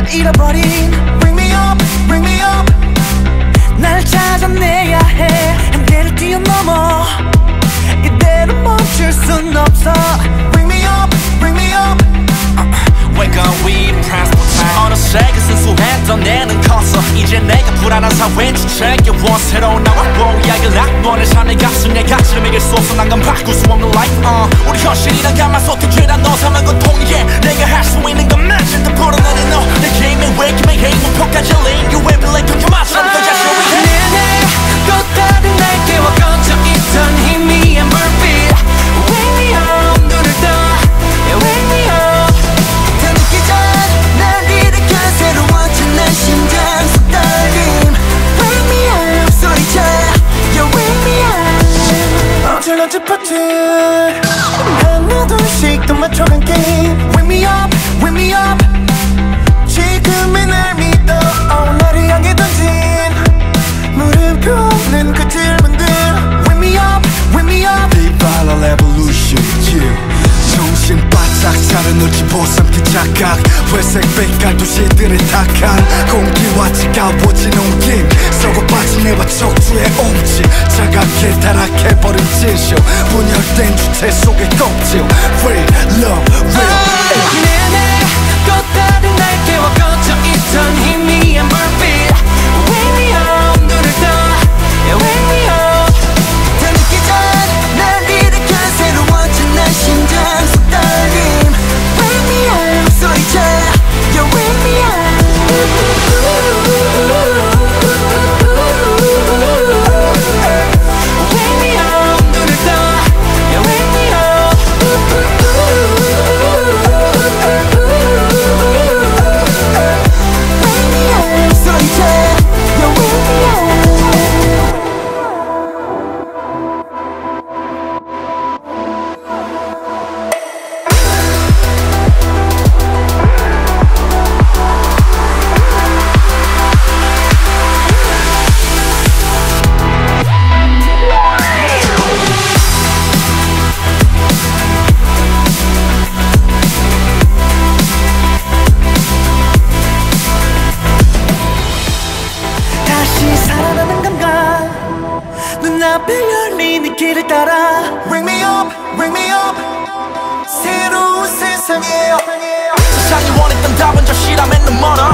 다 잃어버린. Bring me up, bring me up. 날 찾아내야 해. 한계를 뛰어넘어. 이대로 멈출 순 없어. Bring me up, bring me up. Wake up, we time. 어느새 그 순수했던 내는 컸어 이제 내가 불안한 사회인 주체겨워 새로운 나와 뽀야의 낙원을 삶의 가슴에 가치를 매길 수 없어. 난건 바꿀 수 없는 life uh. 우리 현실이란 가마솥에 죄란 너 삼은 건 통이해. 내가 할 수 있는 건 차려놓지 보상기 착각. 회색 빛깔 도시들의 탁한 공기와 차가워진 옮김. 썩어 빠진 내와 척추의 옴지 차갑게 타락해버린 진실. 분열된 주체 속의 껍질 감각 눈앞에 열린 이 길을 따라 Bring me up, bring me up. 새로운 세상에 세상이 원했던 답은 저 실험엔 너무 멀어